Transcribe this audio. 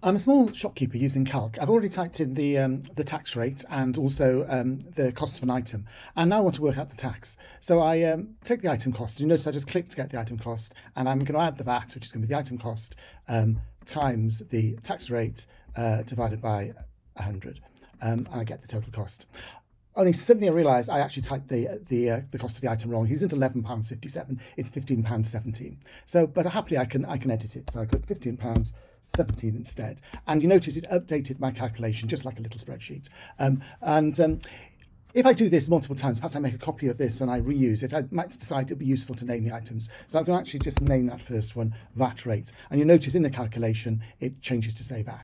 I'm a small shopkeeper using calQ. I've already typed in the um, the tax rate and also um, the cost of an item, and now I want to work out the tax. So I um, take the item cost. You notice I just click to get the item cost, and I'm going to add the VAT, which is going to be the item cost um, times the tax rate uh, divided by 100, um, and I get the total cost. Only suddenly I realised I actually typed the the uh, the cost of the item wrong. He's isn't eleven pounds fifty seven; it's fifteen pounds seventeen. So, but happily I can I can edit it. So I put fifteen pounds 17 instead. And you notice it updated my calculation just like a little spreadsheet. Um, and um, if I do this multiple times, perhaps I make a copy of this and I reuse it, I might decide it'd be useful to name the items. So I'm going to actually just name that first one VAT rate. And you notice in the calculation, it changes to say VAT.